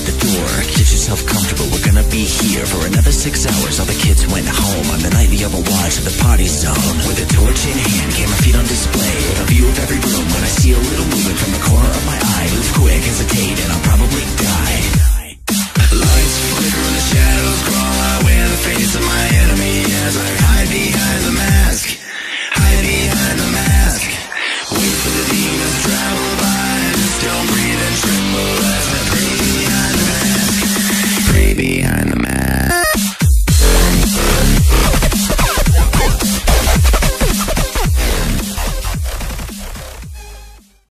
At the door. Get yourself comfortable, we're gonna be here for another six hours. All the kids went home on the night the other watch of the party zone. With a torch in hand, camera feed on display. With a view of every room, when I see a little movement from the corner of my eye, move quick, hesitate, and I'll probably die. Lights flicker and the shadows crawl. I wear the face of my enemy as I hide behind the mask. Hide behind the mask. Wait for the demons to travel by, just don't breathe and tremble.